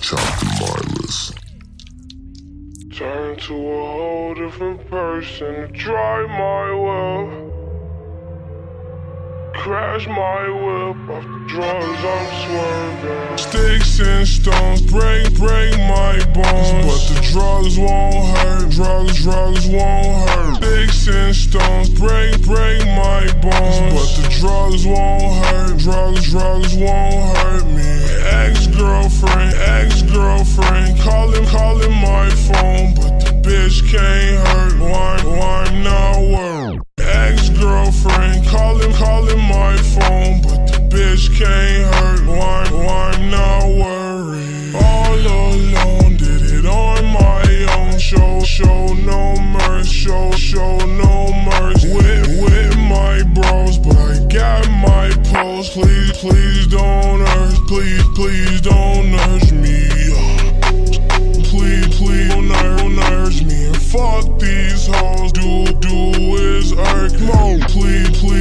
Chopping mindless. Turn to a whole different person to try my will. Crash my whip off the drugs I'm swerving. Sticks and stones break, break my bones. But the drugs won't hurt, drugs, drugs won't hurt. Sticks and stones break, break my bones. But the drugs won't hurt, drugs, drugs won't hurt me. Ex girlfriend, ex girlfriend, calling, calling my phone. But the bitch can't hurt, why, why I'm not worried. Ex girlfriend, calling, calling my phone. But the bitch can't hurt, why, why I'm not worried. All alone, did it on my own. Show, show no mercy, show, show no mercy. With, with my bros, but I got my pulse. Please, please don't urge, please, please these hoes, do, do is mo. Please, please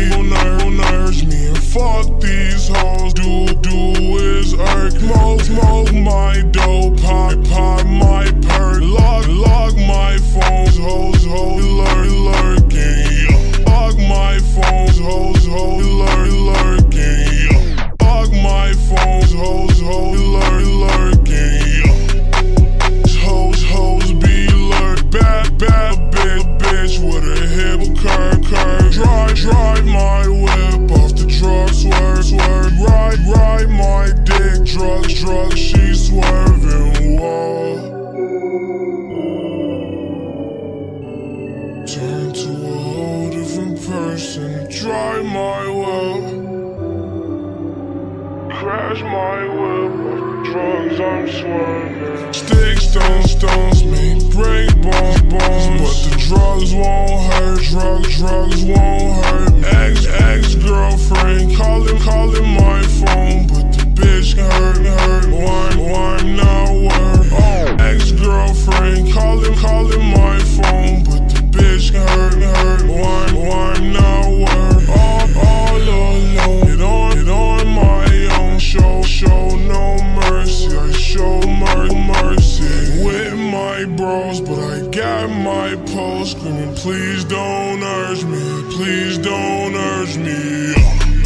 drive my will. Crash my whip drugs I'm swerving. Sticks, stones, stones, make break bones, bones. light pole screaming, please don't urge me, please don't urge me.